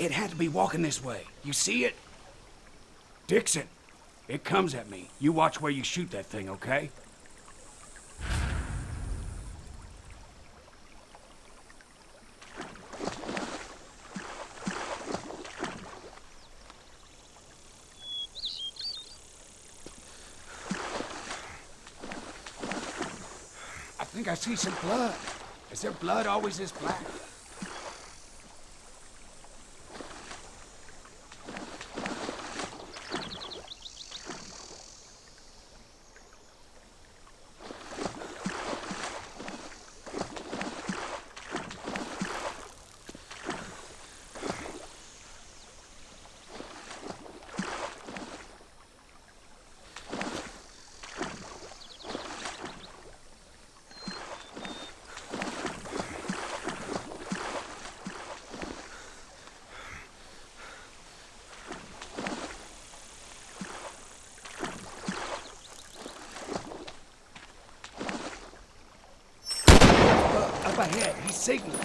It had to be walking this way. You see it? Dixon, it comes at me. You watch where you shoot that thing, okay? I think I see some blood. Is there blood always this black? Uh, up ahead, he's signaling.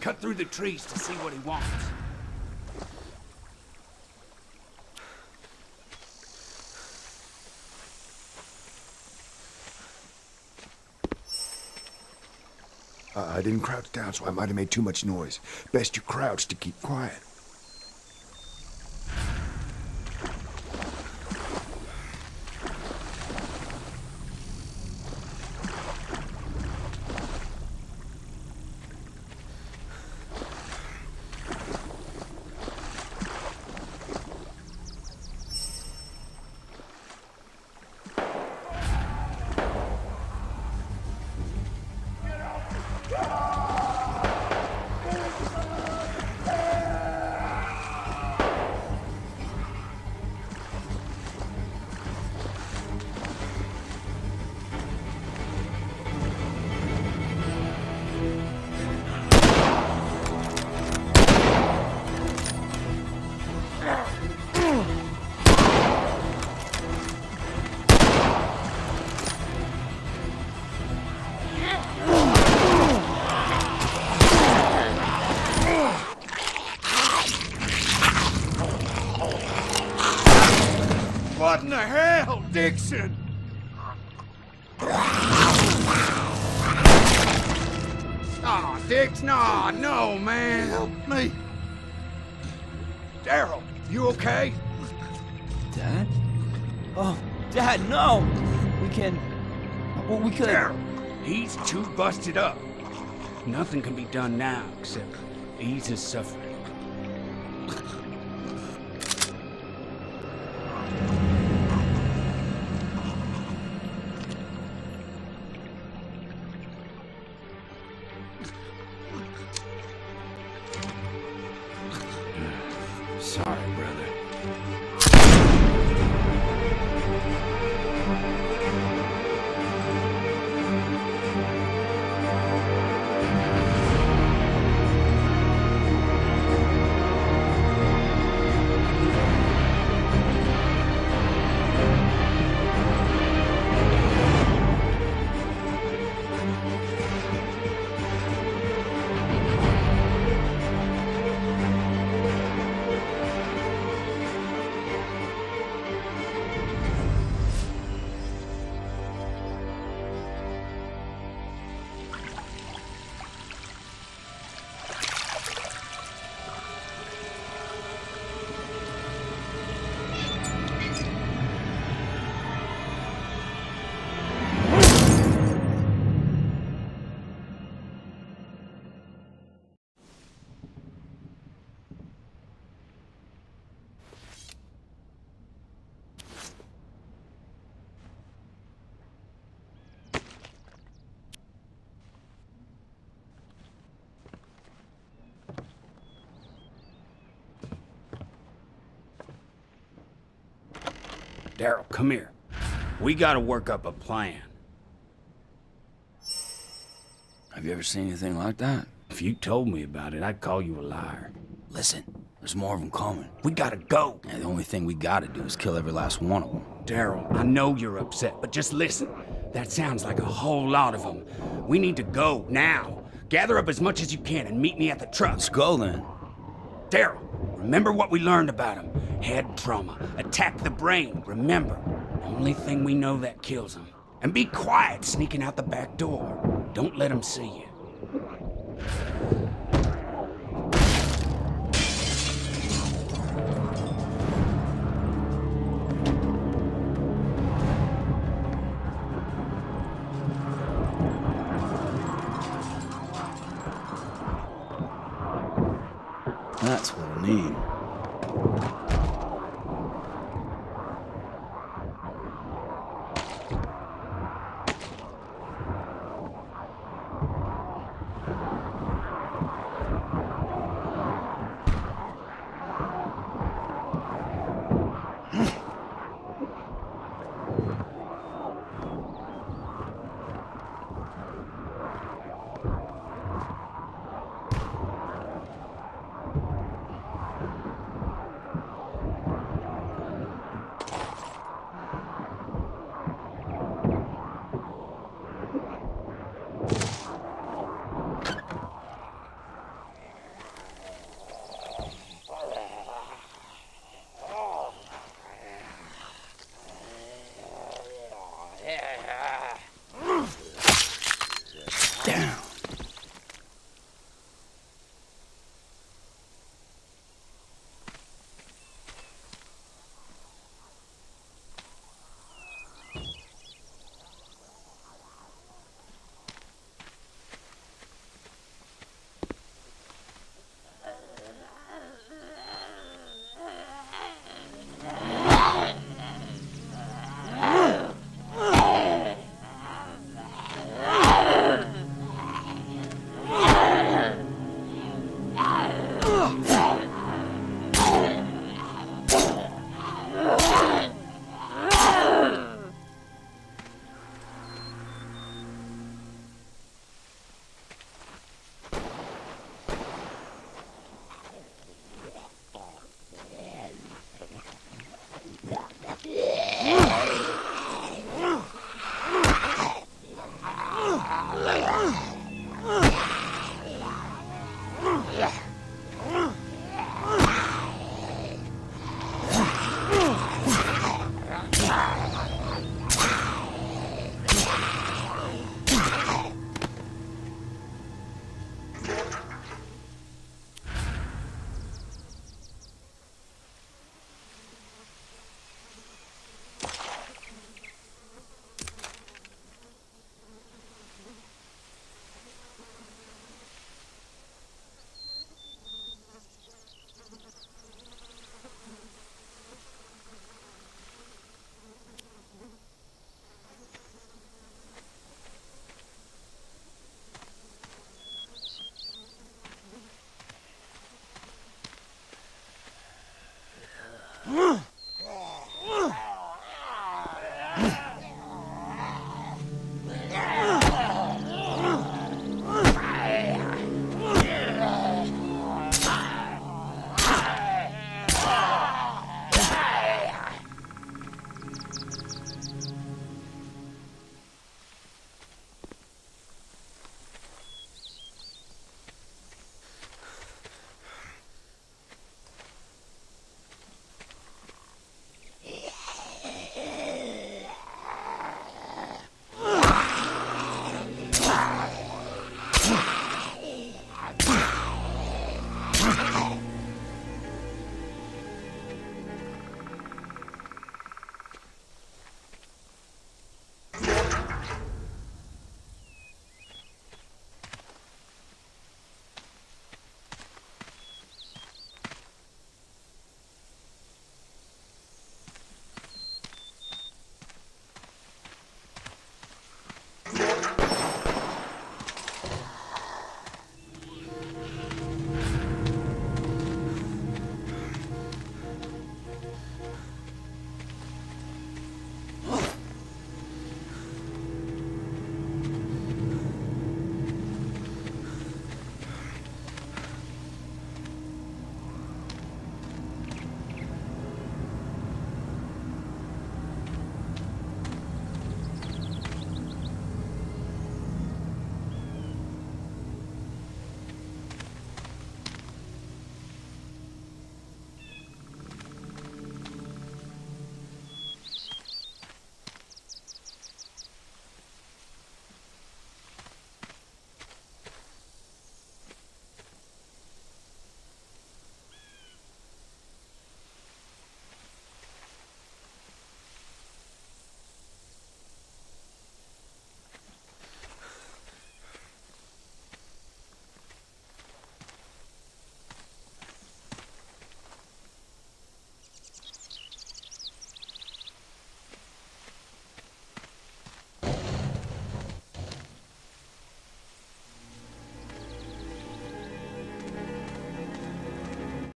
Cut through the trees to see what he wants. Uh, I didn't crouch down, so I might have made too much noise. Best you crouch to keep quiet. What in the hell, Dixon? Aw, Dix, nah, no, man. Help me. Daryl, you okay? Dad? Oh, Dad, no! We can. Well, we could. Daryl, he's too busted up. Nothing can be done now except ease his suffering. Daryl, come here. We gotta work up a plan. Have you ever seen anything like that? If you told me about it, I'd call you a liar. Listen, there's more of them coming. We gotta go. And the only thing we gotta do is kill every last one of them. Daryl, I know you're upset, but just listen. That sounds like a whole lot of them. We need to go now. Gather up as much as you can and meet me at the truck. Let's go then. Daryl, remember what we learned about him. Head trauma. Attack the brain, remember. Only thing we know that kills him. And be quiet sneaking out the back door. Don't let him see you. mean? Wow.